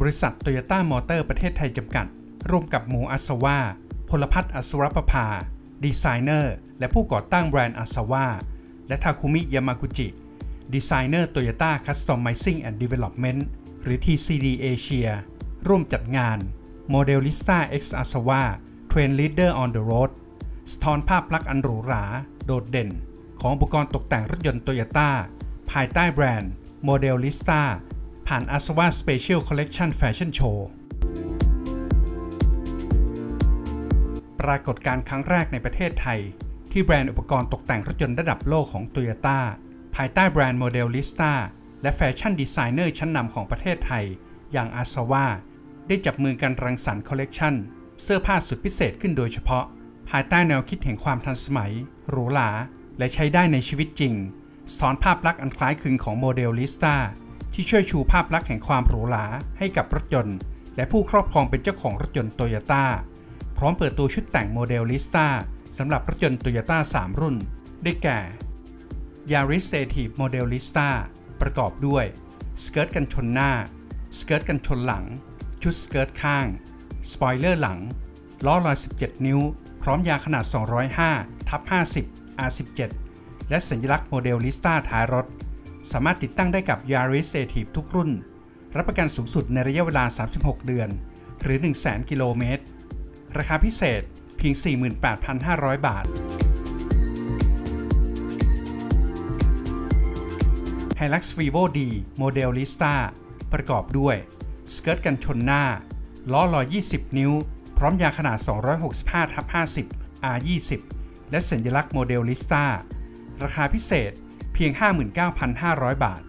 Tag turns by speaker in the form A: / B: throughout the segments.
A: บริษัทโตโยต้ามอเตอร์ประเทศไทยจำกัด ร่วมกับหมู ASAVA พลพัฒน์อัศวประภา ดีไซเนอร์ และผู้ก่อตั้งแบรนด์ ASAVA และทาคุมิยามากุจิดีไซเนอร์ Toyota Customizing and Development หรือ TCD Asia ร่วมจัดงาน Modelista X a s a w a Train Leader on the Road สะท้อนภาพลักษณ์อันหรูหรา โดดเด่น ของอุปกรณ์ตกแต่งรถยนต์โตโยต้าภายใต้แบรนด์ Modellista ผ่าน a s w a Special Collection Fashion Show ปรากฏการณ์ครั้งแรกในประเทศไทย ที่แบรนด์อุปกรณ์ตกแต่งรถยนต์ระดับโลกของ Toyota ภายใต้แบรนด์ Modellista และแฟชั่นดีไซเนอร์ชั้นนำของประเทศไทย อย่าง ASAVA ได้จับมือกันรังสรรค์คอลเลกชันเสื้อผ้าสุดพิเศษขึ้นโดยเฉพาะ ภายใต้แนวคิดแห่งความทันสมัย หรูหราและใช้ได้ในชีวิตจริงสะท้อนภาพลักษณ์อันคล้ายคลึงของ Modellista ที่ช่วยชูภาพลักษณ์แห่งความหรูหราให้กับรถยนต์ และผู้ครอบครองเป็นเจ้าของรถยนต์โตโยต้าพร้อมเปิดตัวชุดแต่ง Modellista สำหรับรถยนต์โตโยต้า3 รุ่น ได้แก่ Yaris s a t i v e Model Lista ประกอบด้วย สเกิร์ตกันชนหน้า สเกิร์ตกันชนหลัง ชุดสเกิร์ตข้าง สปอยเลอร์หลัง ล้ออัลลอย 17 นิ้ว พร้อมยางขนาด 205ทับ50 R17 และสัญลักษณ์ Modellista ท้ายรถ สามารถติดตั้งได้กับ Yaris s a t i v e ทุกรุ่น รับประกันสูงสุดในระยะเวลา 36 เดือน หรือ 100,000 กิโลเมตร ราคาพิเศษเพียง 48,500 บาท Hilux Revo D Modellista ประกอบด้วย สเกิร์ตกันชนหน้า ล้ออัลลอย 20 นิ้ว พร้อมยางขนาด 265 ทับ 50 R20 และสัญลักษณ์ Modellista ราคาพิเศษ เพียง 59,500 บาท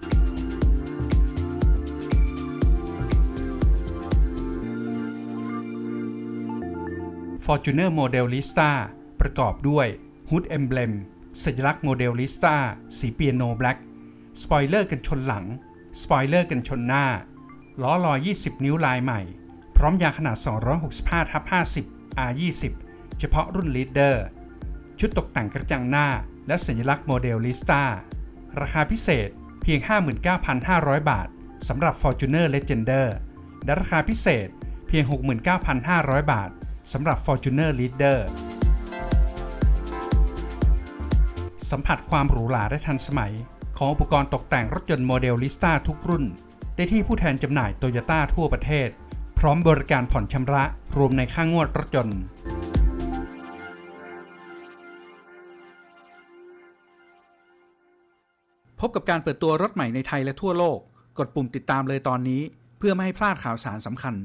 A: Fortuner Modellista ประกอบด้วย Hood Emblem สัญลักษณ์ Modellista สี Piano Black สปอยเลอร์กันชนหลัง สปอยเลอร์กันชนหน้า ล้ออัลลอย 20 นิ้วลายใหม่ พร้อมยางขนาด 265ทับ50 R20 เฉพาะรุ่น Leader ชุดตกแต่งกระจังหน้า และสัญลักษณ์ Modellista ราคาพิเศษเพียง 59,500 บาทสำหรับ Fortuner Legender และราคาพิเศษเพียง 69,500 บาทสำหรับ Fortuner Leader สัมผัสความหรูหราและทันสมัย ของอุปกรณ์ตกแต่งรถยนต์โมเดลลิสตาทุกรุ่น ได้ที่ผู้แทนจำหน่ายโตโยต้าทั่วประเทศ พร้อมบริการผ่อนชำระรวมในค่างวดรถยนต์ พบกับการเปิดตัวรถใหม่ในไทยและทั่วโลก กดปุ่มติดตามเลยตอนนี้ เพื่อไม่ให้พลาดข่าวสารสำคัญ